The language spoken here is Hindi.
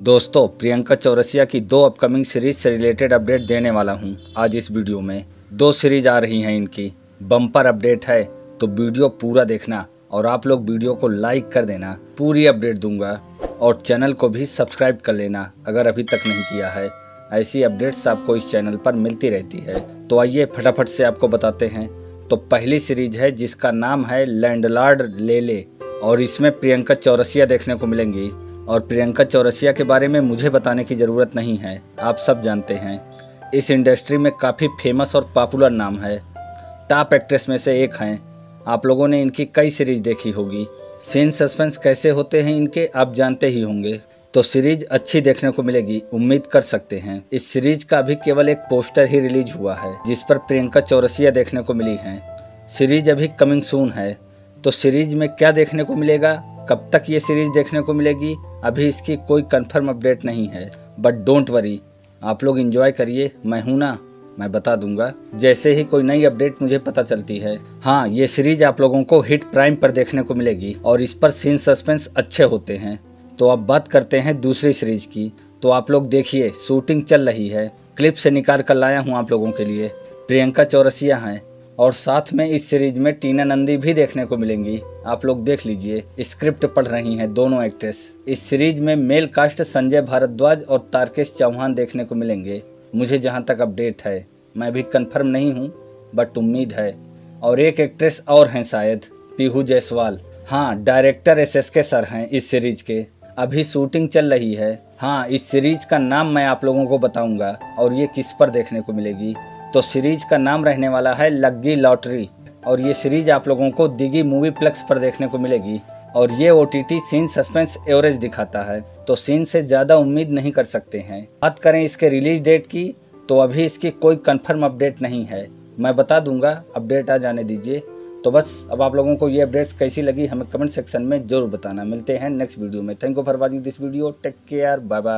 दोस्तों, प्रियंका चौरसिया की दो अपकमिंग सीरीज़ से रिलेटेड अपडेट देने वाला हूँ आज इस वीडियो में। दो सीरीज़ आ रही हैं इनकी। बम्पर अपडेट है तो वीडियो पूरा देखना और आप लोग वीडियो को लाइक कर देना, पूरी अपडेट दूँगा। और चैनल को भी सब्सक्राइब कर लेना, अगर अभी तक नहीं किया है। ऐसी अपडेट्स आपको इस चैनल पर मिलती रहती है। तो आइए फटाफट से आपको बताते हैं। तो पहली सीरीज़ है, जिसका नाम है लैंडलॉर्ड लेले, और इसमें प्रियंका चौरसिया देखने को मिलेंगी। और प्रियंका चौरसिया के बारे में मुझे बताने की ज़रूरत नहीं है। आप सब जानते हैं। इस इंडस्ट्री में काफ़ी फ़ेमस और पॉपुलर नाम है। टॉप एक्ट्रेस में से एक हैं। आप लोगों ने इनकी कई सीरीज़ देखी होगी। सीन सस्पेंस कैसे होते हैं इनके आप जानते ही होंगे। तो सीरीज़ अच्छी देखने को मिलेगी, उम्मीद कर सकते हैं। इस सीरीज़ का अभी केवल एक पोस्टर ही रिलीज़ हुआ है, जिस पर प्रियंका चौरसिया देखने को मिली हैं। सीरीज़ अभी कमिंग सून है। तो सीरीज़ में क्या देखने को मिलेगा? कब तक ये सीरीज़ देखने को मिलेगी, अभी इसकी कोई कंफर्म अपडेट नहीं है। बट डोंट वरी आप लोग इंजॉय करिए, मैं हूँ ना, मैं बता दूँगा। जैसे ही कोई नई अपडेट मुझे पता चलती है। हाँ ये सीरीज़ आप लोगों को हिट प्राइम पर देखने को मिलेगी, और इस पर सीन सस्पेंस अच्छे होते हैं। तो अब बात करते हैं दूसरी सीरीज़ की। तो आप लोग देखिए शूटिंग चल रही है। क्लिप से निकाल कर लाया हूँ आप लोगों के लिए। प्रियंका चौरसिया हैं। और साथ में इस सीरीज़ में टीना नंदी भी देखने को मिलेंगी। आप लोग देख लीजिए, स्क्रिप्ट पढ़ रही हैं दोनों एक्ट्रेस। इस सीरीज़ में मेल कास्ट संजय भारद्वाज और तारकेश चौहान देखने को मिलेंगे। मुझे जहाँ तक अपडेट है, मैं भी कंफर्म नहीं हूँ, बट उम्मीद है। और एक एक्ट्रेस और हैं शायद, पीहू जायसवाल। हाँ director S S K sir हैं इस सीरीज़ के। अभी शूटिंग चल रही है। हाँ इस सीरीज़ का नाम मैं आप लोगों को बताऊँगा, और ये किस पर देखने को मिलेगी। तो सीरीज़ का नाम रहने वाला है लग्गी लॉटरी। और ये सीरीज़ आप लोगों को दिगी मूवी प्लेक्स पर देखने को मिलेगी। और ये O T T scene suspense average दिखाता है। तो सीन से ज़्यादा उम्मीद नहीं कर सकते हैं। बात करें इसके रिलीज़ डेट की तो अभी इसकी कोई कंफर्म अपडेट नहीं है। मैं बता दूँगा, अपडेट आ जाने दीजिए। तो बस, अब आप लोगों को ये अपडेट्स कैसी लगी, हमें कमेंट सेक्शन में ज़रूर बताना। मिलते हैं नेक्स्ट वीडियो में। Thank you for watching this video. Take care. Bye bye.